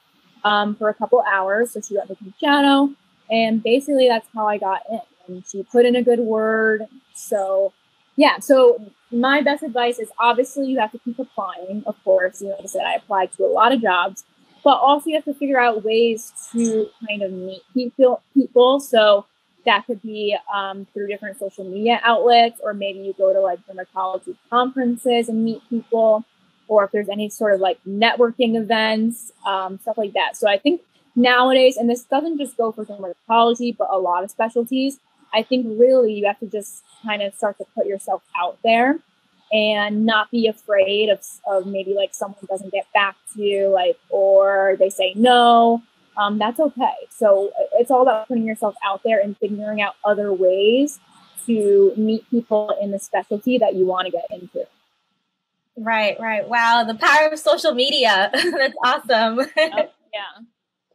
um, for a couple hours. So she let me come shadow. And basically, that's how I got in. And she put in a good word. So, yeah. So, my best advice is obviously you have to keep applying. Of course, you know, like I said, I applied to a lot of jobs, but also you have to figure out ways to kind of meet people. People. So, that could be um, through different social media outlets, or maybe you go to like dermatology conferences and meet people, or if there's any sort of like networking events, um, stuff like that. So I think nowadays, and this doesn't just go for dermatology, but a lot of specialties, I think really you have to just kind of start to put yourself out there and not be afraid of, of maybe like someone doesn't get back to you, like, or they say no um, that's okay. So it's all about putting yourself out there and figuring out other ways to meet people in the specialty that you want to get into. Right, right. Wow, the power of social media. <laughs> That's awesome. Oh, <laughs> yeah.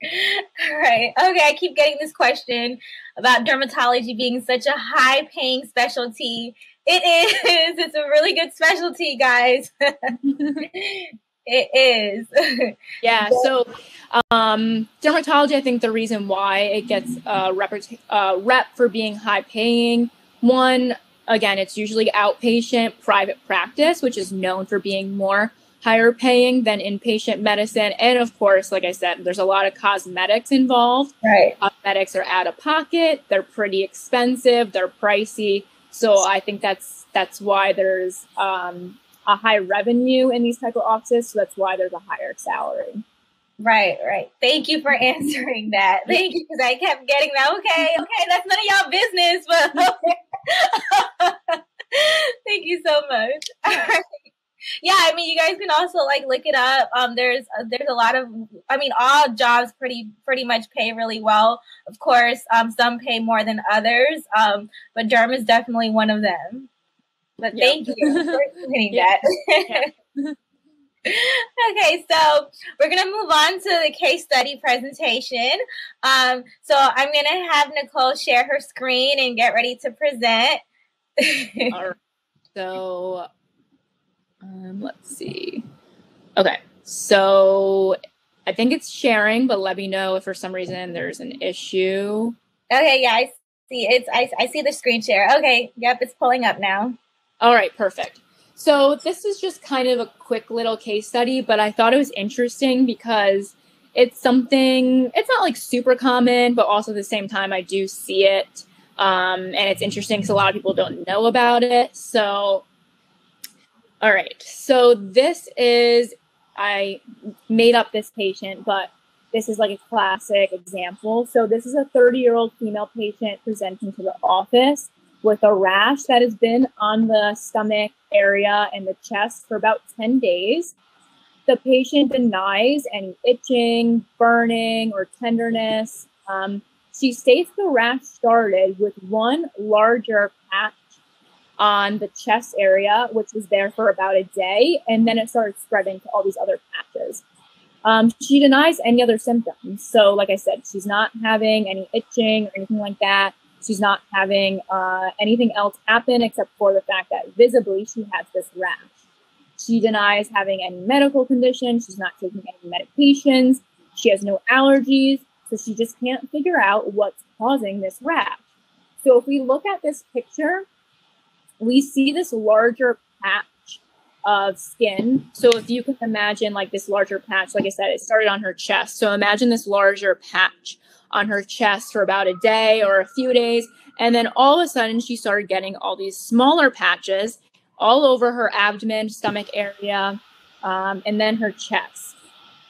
Right. Okay, I keep getting this question about dermatology being such a high paying specialty. It is. <laughs> It's a really good specialty, guys. <laughs> It is. yeah. <laughs> So, um, dermatology, I think the reason why it gets a rep, uh, rep for being high paying, one, again, it's usually outpatient private practice, which is known for being more higher paying than inpatient medicine. And of course, like I said, there's a lot of cosmetics involved. Right. Cosmetics are out of pocket. They're pretty expensive. They're pricey. So I think that's that's why there's um, a high revenue in these type of offices, so that's why there's a higher salary. Right, right. Thank you for <laughs> answering that. Thank you because I kept getting that. Okay, okay, that's none of y'all business, <laughs> but okay. <laughs> Thank you so much. Yeah, I mean, you guys can also like look it up. Um, there's uh, there's a lot of, I mean, all jobs pretty pretty much pay really well. Of course, um, some pay more than others. Um, but derm is definitely one of them. But yep. thank you <laughs> for explaining that. <laughs> okay, so we're gonna move on to the case study presentation. Um, so I'm gonna have Nicolle share her screen and get ready to present. <laughs> All right. So um, let's see. Okay, so I think it's sharing, but let me know if for some reason there's an issue. Okay, yeah, I see it's I, I see the screen share. Okay, yep, it's pulling up now. All right, perfect. So this is just kind of a quick little case study, but I thought it was interesting because it's something, it's not like super common, but also at the same time, I do see it. Um, and it's interesting because a lot of people don't know about it. So, all right. So this is, I made up this patient, but this is like a classic example. So this is a 30 year old female patient presenting to the office with a rash that has been on the stomach area and the chest for about 10 days. The patient denies any itching, burning, or tenderness. Um, she states the rash started with one larger patch on the chest area, which was there for about a day, and then it started spreading to all these other patches. Um, she denies any other symptoms. So, like I said, she's not having any itching or anything like that. She's not having uh, anything else happen except for the fact that visibly she has this rash. She denies having any medical condition. She's not taking any medications. She has no allergies. So she just can't figure out what's causing this rash. So if we look at this picture, we see this larger patch of skin. So if you can imagine like this larger patch, like I said, it started on her chest. So imagine this larger patch on her chest for about a day or a few days. And then all of a sudden, she started getting all these smaller patches all over her abdomen, stomach area, um, and then her chest.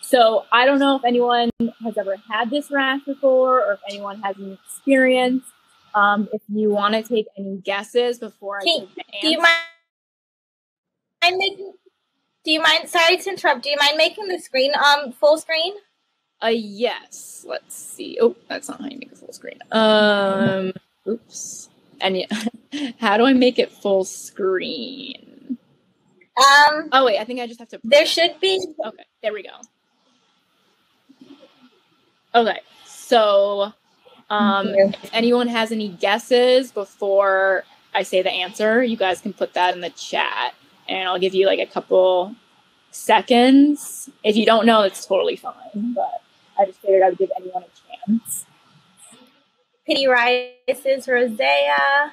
So I don't know if anyone has ever had this rash before or if anyone has any experience. Um, if you want to take any guesses before I take the answer. Do you mind making? Do you mind? Sorry to interrupt. Do you mind making the screen um full screen? Uh, yes. Let's see. Oh, that's not how you make a full screen. Um, oops. And yeah, <laughs> how do I make it full screen? Um. Oh wait, I think I just have to. There should be. Okay, there we go. Okay, so um, if anyone has any guesses before I say the answer, you guys can put that in the chat, and I'll give you like a couple seconds. If you don't know, it's totally fine. But I just figured I would give anyone a chance. Penny Rice is rosea,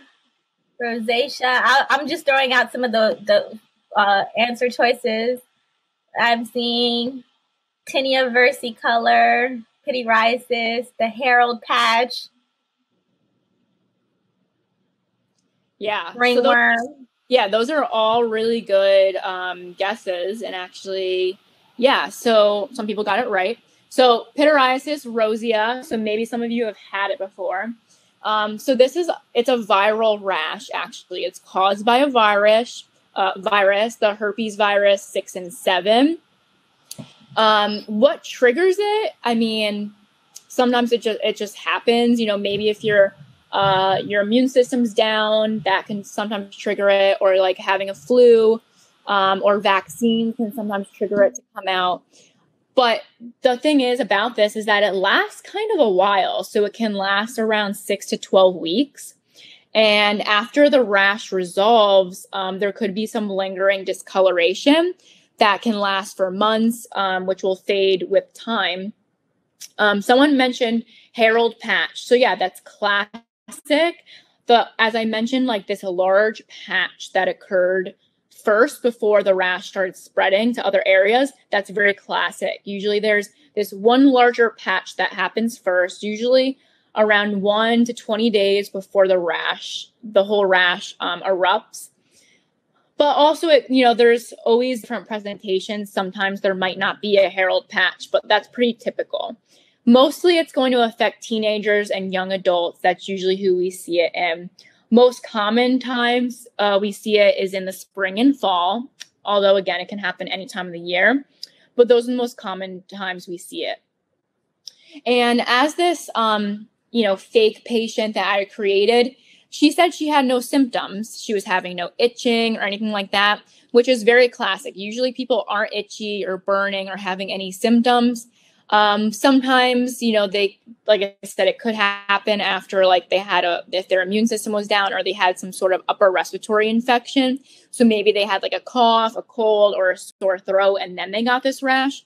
rosacea. I, am just throwing out some of the the uh, answer choices. I'm seeing tinea versicolor, pityriasis, the Herald patch. Yeah. Ringworm. So those, yeah, those are all really good um, guesses. And actually, yeah, so some people got it right. So pityriasis rosea. So maybe some of you have had it before. Um, so this is it's a viral rash. Actually, it's caused by a virus. Uh, virus, the herpes virus six and seven. Um, what triggers it? I mean, sometimes it just it just happens. You know, maybe if your uh, your immune system's down, that can sometimes trigger it, or like having a flu um, or vaccine can sometimes trigger it to come out. But the thing is about this is that it lasts kind of a while. So it can last around six to 12 weeks. And after the rash resolves, um, there could be some lingering discoloration that can last for months, um, which will fade with time. Um, someone mentioned herald patch. So yeah, that's classic. The as I mentioned, like this large patch that occurred first before the rash started spreading to other areas. That's very classic. Usually there's this one larger patch that happens first, usually around one to 20 days before the rash, the whole rash um, erupts. But also, it, you know, there's always different presentations. Sometimes there might not be a herald patch, but that's pretty typical. Mostly it's going to affect teenagers and young adults. That's usually who we see it in. Most common times uh, we see it is in the spring and fall, although again, it can happen any time of the year. But those are the most common times we see it. And as this, um, you know, fake patient that I created, she said she had no symptoms. She was having no itching or anything like that, which is very classic. Usually people aren't itchy or burning or having any symptoms. Um, sometimes, you know, they, like I said, it could happen after like they had a, if their immune system was down or they had some sort of upper respiratory infection. So maybe they had like a cough, a cold, or a sore throat, and then they got this rash.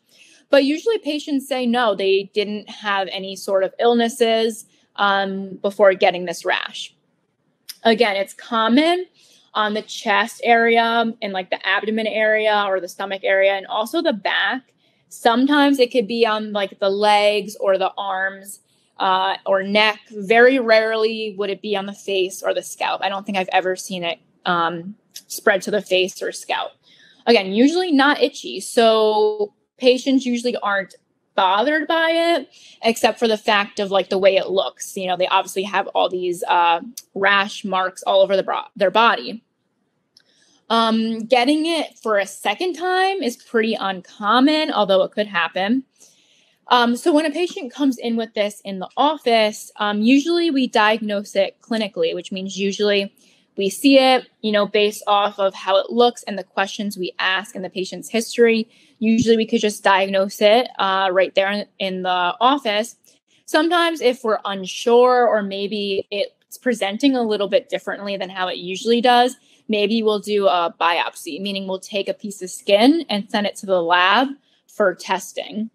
But usually patients say no, they didn't have any sort of illnesses um, before getting this rash. Again, it's common on the chest area and like the abdomen area or the stomach area and also the back Sometimes it could be on like the legs or the arms uh, or neck. Very rarely would it be on the face or the scalp. I don't think I've ever seen it um, spread to the face or scalp. Again, usually not itchy. So patients usually aren't bothered by it except for the fact of like the way it looks you know they obviously have all these uh, rash marks all over the their body um, getting it for a second time is pretty uncommon, although it could happen. Um, so, when a patient comes in with this in the office, um, usually we diagnose it clinically, which means usually we see it, you know, based off of how it looks and the questions we ask and the patient's history. Usually we could just diagnose it uh, right there in, in the office. Sometimes, if we're unsure or maybe it's presenting a little bit differently than how it usually does, maybe we'll do a biopsy, meaning we'll take a piece of skin and send it to the lab for testing.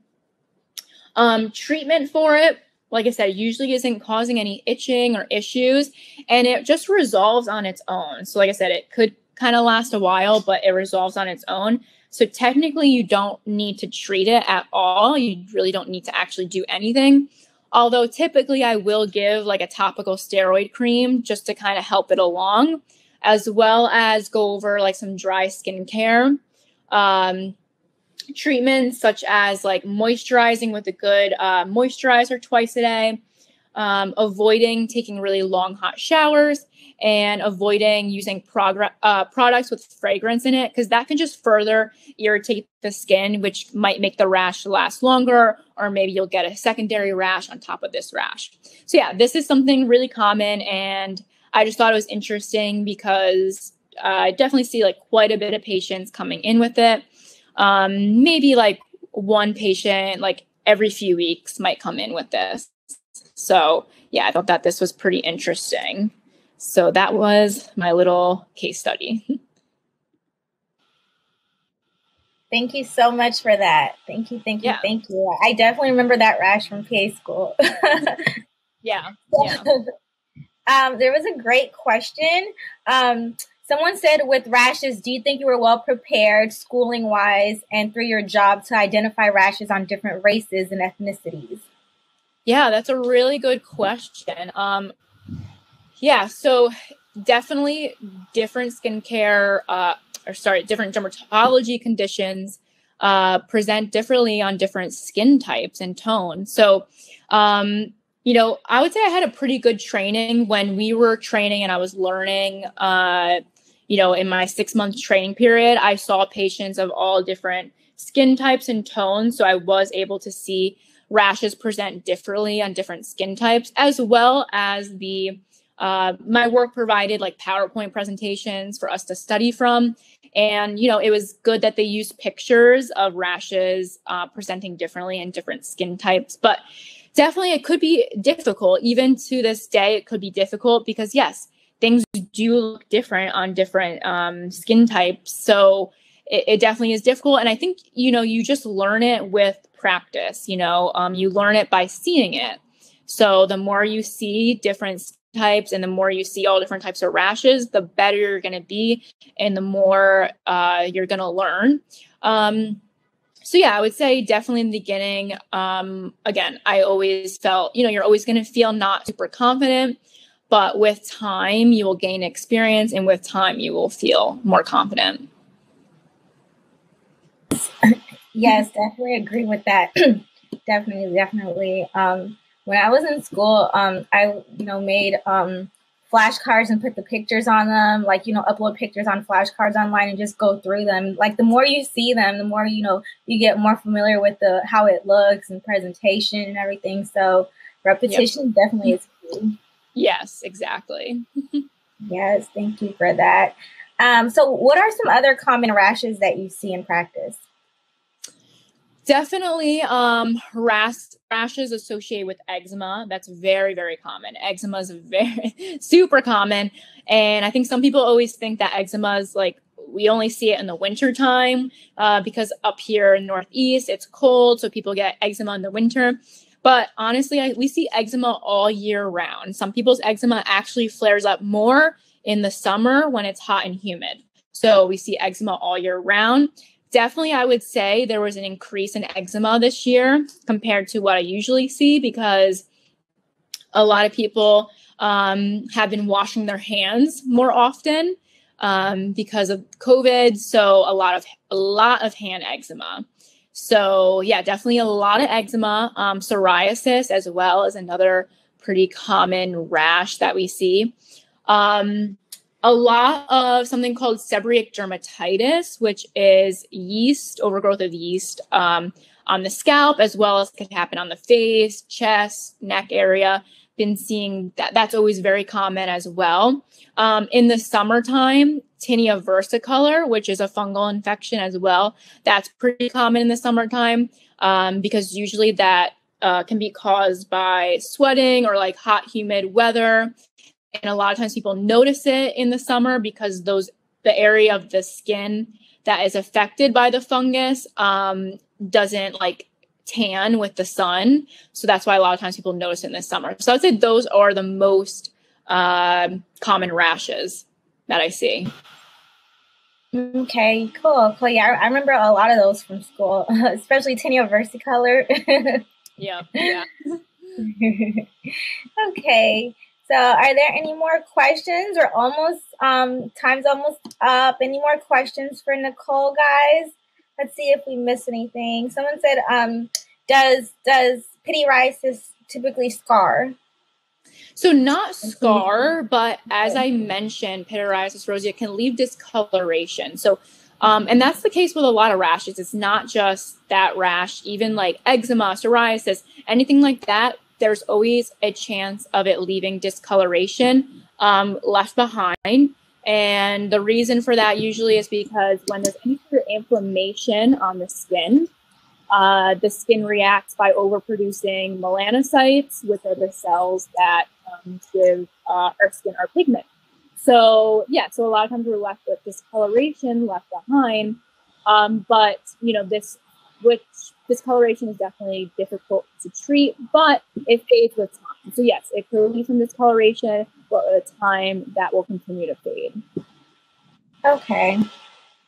Um, treatment for it, like I said, usually isn't causing any itching or issues, and it just resolves on its own. So, like I said, it could kind of last a while, but it resolves on its own. So, technically, you don't need to treat it at all. You really don't need to actually do anything. Although, typically, I will give like a topical steroid cream just to kind of help it along, as well as go over like some dry skin care. Um, treatments such as like moisturizing with a good uh, moisturizer twice a day, um, avoiding taking really long hot showers, and avoiding using progr- uh, products with fragrance in it because that can just further irritate the skin, which might make the rash last longer, or maybe you'll get a secondary rash on top of this rash. So, yeah, this is something really common, and I just thought it was interesting because uh, I definitely see like quite a bit of patients coming in with it um, maybe like one patient like every few weeks might come in with this. So yeah, I thought that this was pretty interesting. So that was my little case study. <laughs> Thank you so much for that. Thank you, thank you, yeah. thank you. I definitely remember that rash from PA school. <laughs> yeah. Yeah. <laughs> um, there was a great question. Um, Someone said with rashes, do you think you were well prepared schooling wise and through your job to identify rashes on different races and ethnicities? Yeah, that's a really good question. Um, yeah, so definitely different skincare, uh, or sorry, different dermatology conditions uh, present differently on different skin types and tones. So, um, you know, I would say I had a pretty good training when we were training and I was learning uh, you know, in my six month training period, I saw patients of all different skin types and tones. So I was able to see rashes present differently on different skin types, as well as the uh, my work provided like PowerPoint presentations for us to study from. And, you know, it was good that they used pictures of rashes uh, presenting differently in different skin types. But definitely it could be difficult. Even to this day, it could be difficult because, yes, things do look different on different um, skin types. So it, it, definitely is difficult. And I think, you know, you just learn it with practice, you know, um, you learn it by seeing it. So the more you see different types and the more you see all different types of rashes, the better you're going to be and the more uh, you're going to learn. Um, so yeah, I would say definitely in the beginning. Um, again, I always felt, you know, you're always going to feel not super confident but with time, you will gain experience, and with time, you will feel more confident. Yes, definitely agree with that. <clears throat> definitely, definitely. Um, when I was in school, um, I you know made um, flashcards and put the pictures on them, like you know upload pictures on flashcards online and just go through them. Like the more you see them, the more you know you get more familiar with the how it looks and presentation and everything. So repetition yep. definitely is key. Yes, exactly. <laughs> yes, thank you for that. Um, so, what are some other common rashes that you see in practice? Definitely um, rash, rashes associated with eczema. That's very, very common. Eczema is very <laughs> super common. And I think some people always think that eczema is like we only see it in the winter time uh, because up here in Northeast it's cold, so people get eczema in the winter. But honestly, I, we see eczema all year round. Some people's eczema actually flares up more in the summer when it's hot and humid. So we see eczema all year round. Definitely, I would say there was an increase in eczema this year compared to what I usually see because a lot of people um, have been washing their hands more often um, because of COVID. So a lot of a lot of hand eczema. So, yeah, definitely a lot of eczema. Um, psoriasis as well is another pretty common rash that we see. Um, a lot of something called seborrheic dermatitis, which is yeast, overgrowth of yeast um, on the scalp, as well as can happen on the face, chest, neck area. Been seeing that that's always very common as well. Um, in the summertime, tinea versicolor, which is a fungal infection as well, that's pretty common in the summertime um, because usually that uh, can be caused by sweating or like hot, humid weather. And a lot of times people notice it in the summer because those the area of the skin that is affected by the fungus um, doesn't like tan with the sun. So that's why a lot of times people notice it in the summer. So I'd say those are the most uh, common rashes that I see. Okay, cool, cool. Yeah, I, I remember a lot of those from school, <laughs> especially tinea versicolor. yeah, <laughs> yeah. okay, so are there any more questions? Or almost um, time's almost up. Any more questions for Nicolle, guys? Let's see if we miss anything. Someone said, um, "Does does pityriasis typically scar?" So not scar, but as I mentioned, pityriasis rosea can leave discoloration. So, um, and that's the case with a lot of rashes. It's not just that rash, even like eczema, psoriasis, anything like that. There's always a chance of it leaving discoloration um, left behind. And the reason for that usually is because when there's any sort of inflammation on the skin, uh, the skin reacts by overproducing melanocytes, which are the cells that um, give uh, our skin our pigment. So yeah, so a lot of times we're left with discoloration left behind. Um, but you know this, which discoloration is definitely difficult to treat, but it fades with time. So yes, it can relieve from discoloration, but with time that will continue to fade. Okay.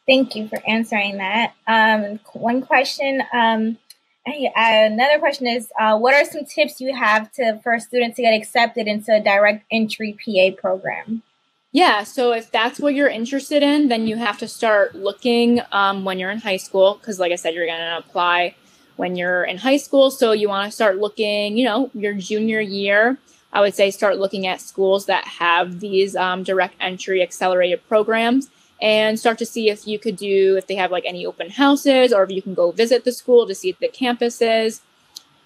Thank you for answering that. Um, one question. Um, another question is, uh, what are some tips you have to for a student to get accepted into a direct entry PA program? Yeah, so if that's what you're interested in, then you have to start looking um, when you're in high school, because like I said, you're going to apply when you're in high school. So you want to start looking, you know, your junior year. I would say start looking at schools that have these um, direct entry accelerated programs and start to see if you could do if they have like any open houses or if you can go visit the school to see if the campus is.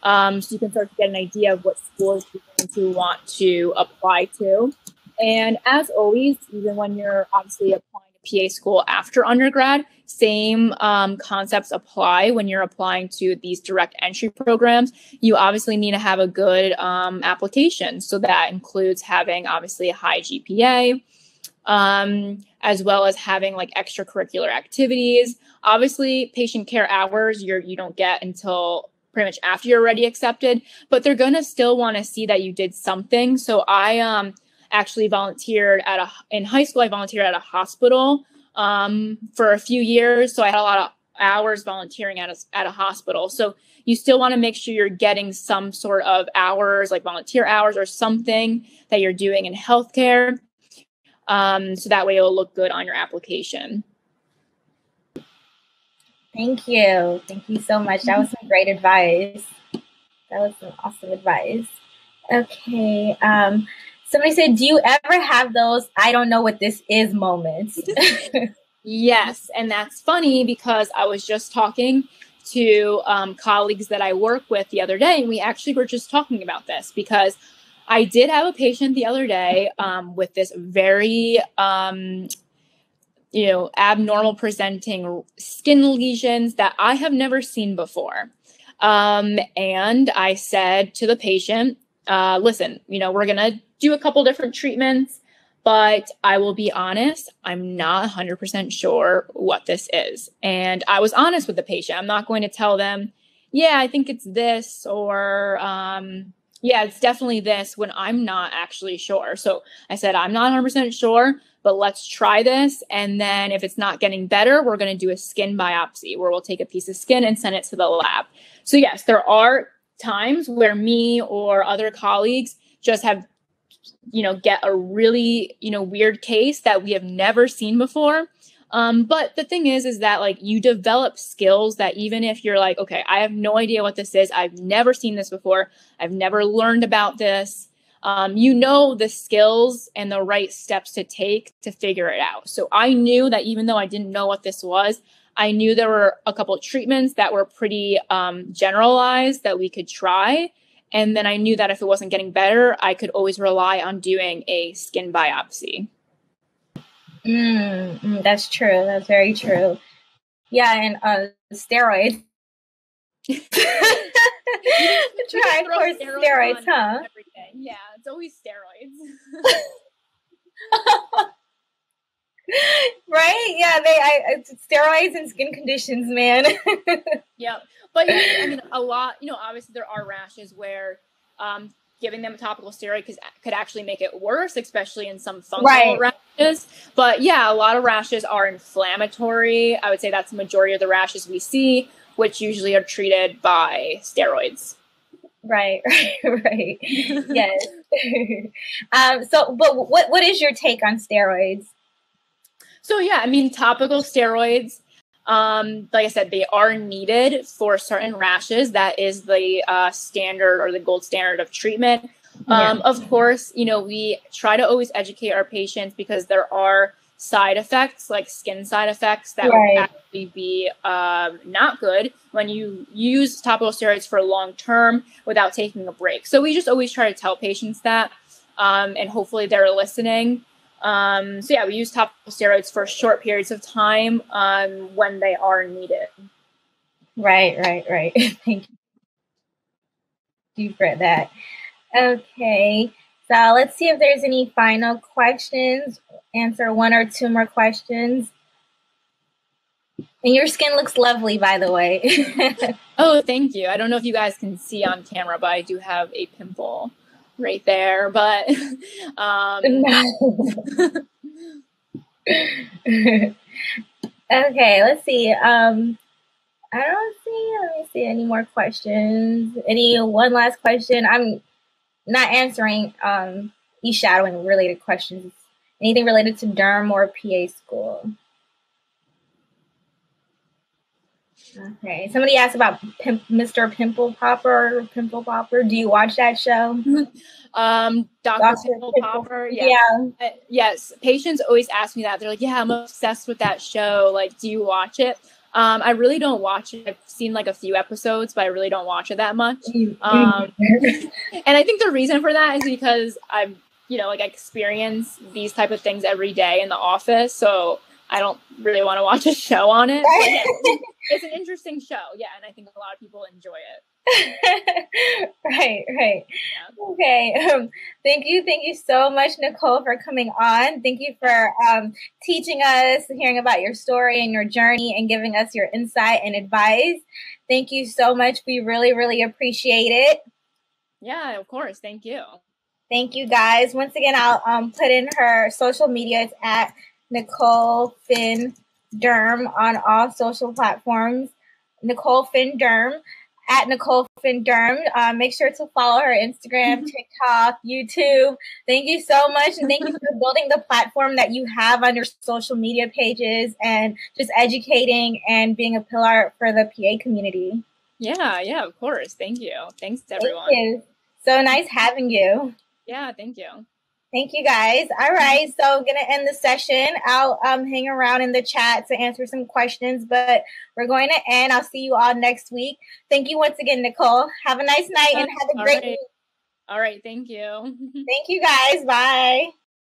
Um, so you can start to get an idea of what schools you're going to want to apply to. And as always even when you're obviously applying pa school after undergrad same um, concepts apply when you're applying to these direct entry programs you obviously need to have a good um, application so that includes having obviously a high gpa um, as well as having like extracurricular activities. Obviously, patient care hours you're you don't get until pretty much after you're already accepted, but they're gonna still want to see that you did something. So I um actually volunteered at a in high school. I volunteered at a hospital um, for a few years, so I had a lot of hours volunteering at a, at a hospital. So you still want to make sure you're getting some sort of hours, like volunteer hours or something that you're doing in healthcare. Um, so that way it'll look good on your application. Thank you. Thank you so much. That was some great advice. That was some awesome advice. Okay. Um, somebody said, Do you ever have those I don't know what this is moments? <laughs> yes. And that's funny because I was just talking to um, colleagues that I work with the other day, and we actually were just talking about this because I did have a patient the other day um, with this very, um, you know, abnormal presenting skin lesions that I have never seen before. Um, and I said to the patient, uh, listen, you know, we're going to do a couple different treatments, but I will be honest, I'm not 100% sure what this is. And I was honest with the patient. I'm not going to tell them, yeah, I think it's this or, um, yeah, it's definitely this when I'm not actually sure. So I said, I'm not 100% sure, but let's try this. And then if it's not getting better, we're going to do a skin biopsy where we'll take a piece of skin and send it to the lab. So, yes, there are times where me or other colleagues just have, you know, get a really, you know, weird case that we have never seen before. Um, but the thing is, is that like you develop skills that even if you're like, okay, I have no idea what this is, I've never seen this before, I've never learned about this. Um, you know the skills and the right steps to take to figure it out. So I knew that even though I didn't know what this was, I knew there were a couple of treatments that were pretty um, generalized that we could try. And then I knew that if it wasn't getting better, I could always rely on doing a skin biopsy. Mm, mm, that's true. That's very true. Yeah, and uh, steroids. <laughs> Try for steroids, steroids huh? Everything. Yeah, it's always steroids. <laughs> <laughs> right? Yeah, they I, steroids and skin conditions, man. <laughs> yeah, but I mean, a lot. You know, obviously there are rashes where um, giving them a topical steroid could, could actually make it worse, especially in some functional right. rashes. But yeah, a lot of rashes are inflammatory. I would say that's the majority of the rashes we see, which usually are treated by steroids. Right, <laughs> right, right. <laughs> yes. um, so, but what what is your take on steroids? So yeah, I mean, topical steroids um, like I said, they are needed for certain rashes. That is the uh, standard or the gold standard of treatment. Um, yeah. Of course, you know, we try to always educate our patients because there are side effects, like skin side effects, that right. would actually be um, not good when you use topical steroids for long term without taking a break. So we just always try to tell patients that, um, and hopefully they're listening. Um, so yeah, we use topical steroids for short periods of time um, when they are needed. Right, right, right. <laughs> Thank you. Thank you for that. Okay, so let's see if there's any final questions. Answer one or two more questions. And your skin looks lovely, by the way. <laughs> oh, thank you. I don't know if you guys can see on camera, but I do have a pimple right there. But <laughs> um, <laughs> okay, let's see. Um, I don't see. Let me see any more questions. Any one last question? I'm not answering um, e-shadowing related questions. Anything related to derm or PA school? Okay. Somebody asked about Pimp, Mr. Pimple Popper. Pimple Popper. Do you watch that show? <laughs> um, Dr. Dr. Pimple, Popper. Yes. Yeah. Uh, yes. Patients always ask me that. They're like, "Yeah, I'm obsessed with that show. Like, do you watch it?" Um, I really don't watch it. I've seen like a few episodes, but I really don't watch it that much. Um, <laughs> and I think the reason for that is because I'm, you know, like I experience these type of things every day in the office. So I don't really want to watch a show on it. <laughs> Yeah, it's an interesting show, yeah, and I think a lot of people enjoy it. <laughs> right, right. Yeah. Okay. Um, thank you, thank you so much, Nicolle, for coming on. Thank you for um, teaching us, hearing about your story and your journey, and giving us your insight and advice. Thank you so much. We really, really appreciate it. Yeah, of course. Thank you. Thank you, guys. Once again, I'll um, put in her social media. It's at Nicolle Finn Derm on all social platforms. Nicolle Finn Derm at Nicolle Finn Derm. Uh, make sure to follow her Instagram, <laughs> TikTok, YouTube. Thank you so much. And thank you for <laughs> building the platform that you have on your social media pages and just educating and being a pillar for the PA community. Yeah, yeah, of course. Thank you. Thanks to everyone. Thank so nice having you. Yeah, thank you. Thank you guys. All right, so I'm gonna end the session. I'll um hang around in the chat to answer some questions, but we're going to end. I'll see you all next week. Thank you once again, Nicolle. Have a nice night and have a great right. week. All right, thank you. <laughs> thank you guys. Bye.